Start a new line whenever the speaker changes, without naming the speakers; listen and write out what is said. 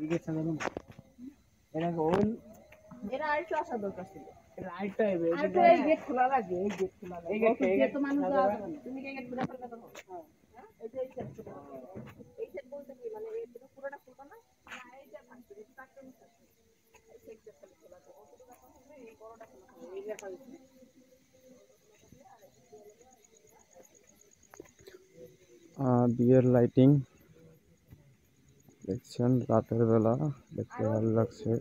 ಈಗೇಸದನು ಏನಂಗ ಓಲ್
ಏನ ಆಲ್ಟು ಆಸದ ಕಸ್ತಿ
ಆಲ್ಟು ಐವೆ ಆಲ್ಟು ಐಗೆ ಖುಲಾಲ ಗೆ ಗೆ
ಖುಲಾಲ ಈಗ ಈಗ ತು ಮಾನು ದಾದ ನಿಮಗೆ ಈಗ ಬಿಡ ಪರಕ ತೋ ಹಾ ಇದೆ ಇದೆ ಇದೆ ಬೋಲ್ತ ನಿ ಮನೆ ಇದು ಪುರಣ ಪುರಣ ನಾ ಇದೆ ಮಾಡ್ತಿ ಇದು ಕಟ್ಟು ಇದೆ ಇದೆ ಖುಲಾಲ ಓದು ಕಟ್ಟು ಈ ಕೊರೋನಾ ಖುಲಾಲ ಈಗ ಕಳಿಸಿ
बियर लाइटिंग सेक्शन रातेर बेला दख्याल लग छे